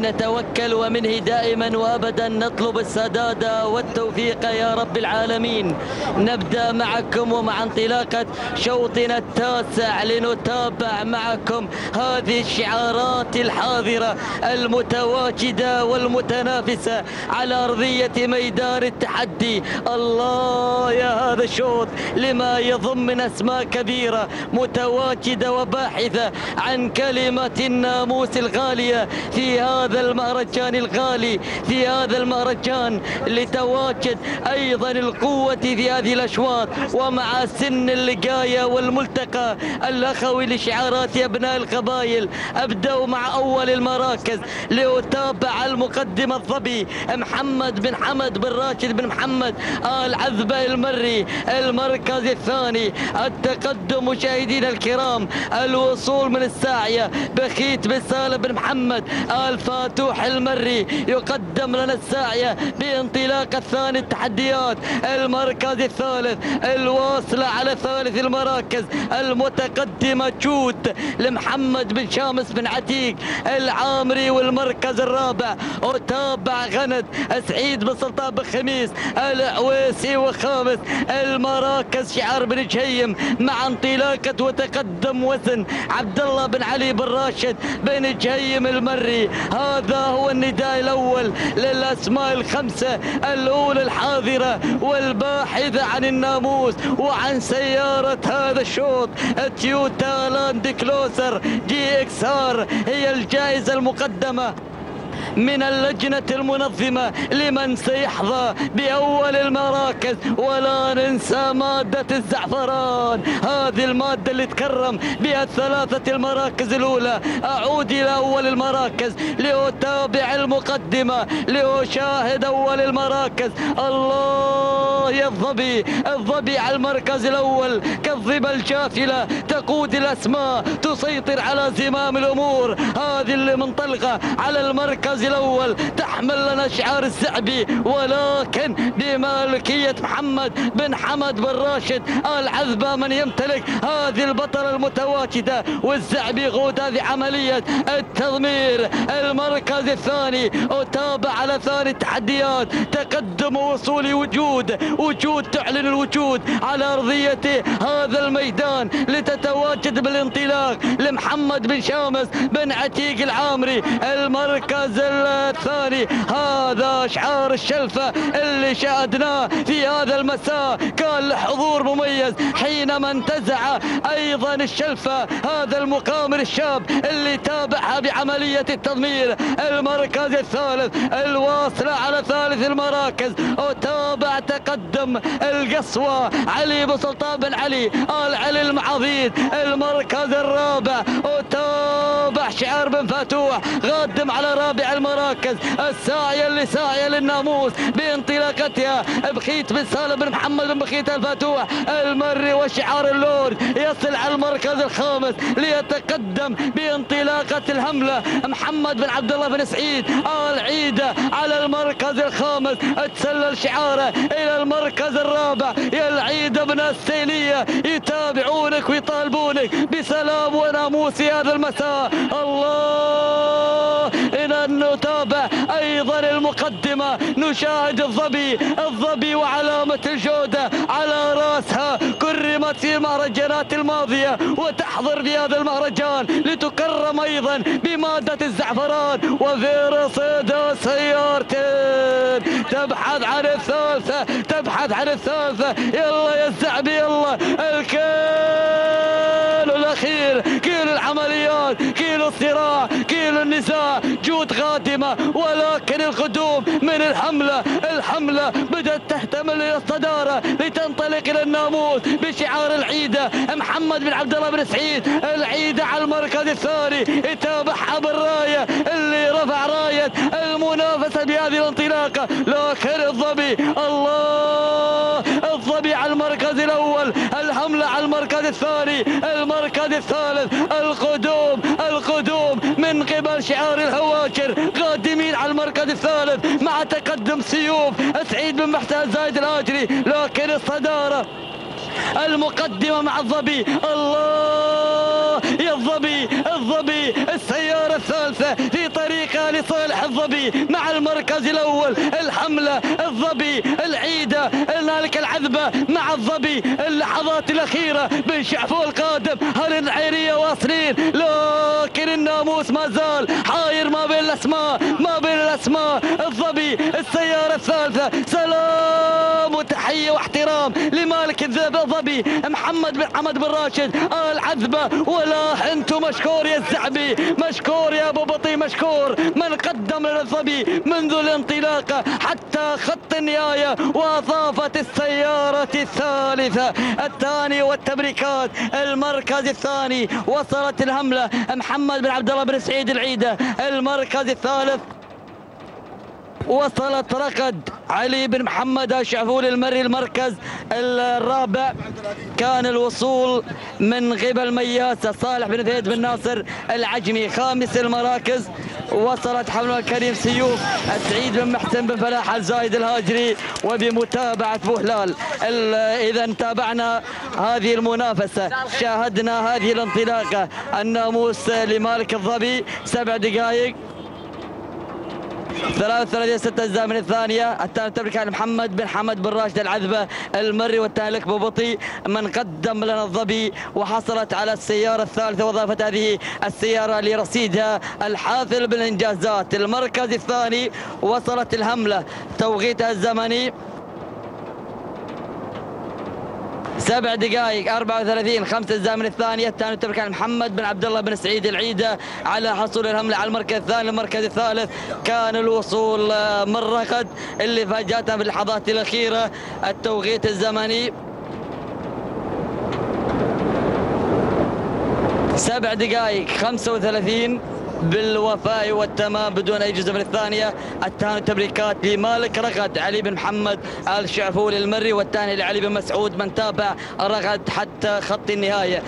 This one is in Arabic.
نتوكل ومنه دائما وابدا نطلب السداد والتوفيق يا رب العالمين. نبدأ معكم ومع انطلاقة شوطنا التاسع لنتابع معكم هذه الشعارات الحاضرة المتواجدة والمتنافسة على أرضية ميدان التحدي. الله يا هذا الشوط لما يضم من أسماء كبيرة متواجدة وباحثة عن كلمة الناموس الغالية في هذا هذا المهرجان الغالي في هذا المهرجان لتواجد أيضا القوة في هذه الأشواط ومع سن اللقاية والملتقى الأخوي لشعارات أبناء القبائل أبدأ مع أول المراكز لأتابع المقدم الظبي محمد بن حمد بن راشد بن محمد آل عذبة المري المركز الثاني التقدم مشاهدينا الكرام الوصول من الساعية بخيت بن سالم بن محمد آل فاتوح المري يقدم لنا الساعية بانطلاق الثاني التحديات. المركز الثالث الواصلة على ثالث المراكز. المتقدمة جود لمحمد بن شامس بن عتيق. العامري والمركز الرابع. وتابع غند سعيد بن سلطان بن خميس. العويسي وخامس. المراكز شعار بن جهيم مع انطلاقة وتقدم وزن عبد الله بن علي بن راشد بن جهيم المري. هذا هو النداء الأول للأسماء الخمسة الأولى الحاضرة والباحثة عن الناموس وعن سيارة هذا الشوط. تويوتا لاند كروزر GXR هي الجائزة المقدمة. من اللجنة المنظمة لمن سيحظى بأول المراكز. ولا ننسى مادة الزعفران. هذه المادة اللي تكرم بها الثلاثة المراكز الأولى. أعود إلى أول المراكز. لأتابع المقدمة. لأشاهد أول المراكز. الله يا الظبي الظبي على المركز الأول. كالظبة الجافلة. تقود الأسماء. تسيطر على زمام الأمور. هذه اللي منطلقة على المركز الأول. تحمل لنا شعار الزعبي. ولكن بمالكية محمد بن حمد بن راشد العذبة من يمتلك هذه البطلة المتواجدة. والزعبي يقود هذه عملية التضمير. المركز الثاني وتابع على ثاني التحديات. تقدم وصول وجود وجود تعلن الوجود على أرضية هذا الميدان. لتتواجد بالانطلاق لمحمد بن شامس بن عتيق العامري المركز الثاني. هذا شعار الشلفة اللي شاهدناه في هذا المساء. كان له حضور مميز حينما انتزع أيضا الشلفة هذا المقامر الشاب اللي تابعها بعملية التضمير. المركز الثالث الواصلة على ثالث المراكز. وتابع تقدم القصوى علي بن سلطان بن علي آل علي المعاضيد المركز الرابع وتابع شعار بن فتوح قدم على رابع المراكز الساعية اللي ساعية للناموس بانطلاقتها بخيت بن سالم بن محمد بن بخيت الفتوح المري وشعار اللورد يصل على المركز الخامس ليتقدم بانطلاقة الحملة محمد بن عبد الله بن سعيد آل عيدة على المركز الخامس تسلل شعاره إلى المركز الرابع. يا العيدة بن السيلية يتابعونك ويطالبونك بسلام وناموس هذا المساء. الله إلى أن نتابع أيضا المقدمة نشاهد الظبي الظبي وعلامة الجودة على رأسها كرمت في المهرجانات الماضية وتحضر في هذا المهرجان لتكرم أيضا بمادة الزعفران وفي رصيدها سيارتين. تبحث عن الثالثة تبحث عن الثالثة. يلا يا الزعبي يلا. الكيلو القدوم من الحملة الحملة بدأت تحتمل إلى الصدارة لتنطلق إلى الناموس بشعار العيدة. محمد بن عبد الله بن سعيد العيدة على المركز الثاني يتابعها بالراية اللي رفع راية المنافسة بهذه الانطلاقة. لكن الظبي الله الظبي على المركز الأول الحملة على المركز الثاني المركز الثالث القدوم القدوم من قبل شعار الهواجر قادمين على المركز الثالث مع تقدم سيوف سعيد بن محسن زايد الهاجري لكن الصدارة المقدمة مع الظبي الله! يا الظبي الظبي! السيارة الثالثة في طريقها لصالح الظبي مع المركز الأول الحملة الظبي العيدة هنالك العذبة مع الظبي اللحظات الأخيرة بن شعفو القادم هل العيرية واصلين؟ لكن الناموس ما زال حاير ما بين الأسماء ما بين الأسماء الظبي السيارة الثالثة سلام وتحية واحترام لمالك الظبي محمد بن حمد بن راشد العذبة. ولا أنتم مشكور يا الزعبي مشكور يا أبو بطي مشكور من قدم لنا الظبي منذ الانطلاقة حتى خط النهاية وأضافت السيارة الثالثة. الثاني والتبريكات المركز الثاني وصلت الهملة محمد بن عبد الله بن سعيد العيدة. المركز الثالث وصلت رقد علي بن محمد الشعفول المري المركز الرابع. كان الوصول من قبل مياسة صالح بن زيد بن ناصر العجمي خامس المراكز. وصلت حمل الكريم سيوف سعيد بن محسن بن فلاح الزايد الهاجري وبمتابعة بوهلال. إذا تابعنا هذه المنافسة. شاهدنا هذه الانطلاقة. الناموس لمالك الظبي سبع دقائق. 33 ستة أجزاء من الثانية. الثاني تبرك على محمد بن حمد بن راشد العذبة المري والتالك ببطي من قدم لنا الظبي وحصلت على السيارة الثالثة وضافت هذه السيارة لرصيدها الحافل بالإنجازات المركز الثاني وصلت الهملة توقيتها الزمني. سبع دقائق 34 خمسة أجزاء من الثانية الثاني تبرك عن محمد بن عبد الله بن سعيد العيدة على حصول الهملة على المركز الثاني المركز الثالث. كان الوصول آه، من رقد اللي فاجأتنا في اللحظات الأخيرة التوقيت الزمني. سبع دقائق 35 بالوفاء والتمام بدون أي جزء. من الثانية الثاني تبريكات لمالك رغد علي بن محمد الشعفولي المري والثاني لعلي بن مسعود من تابع رغد حتى خط النهاية.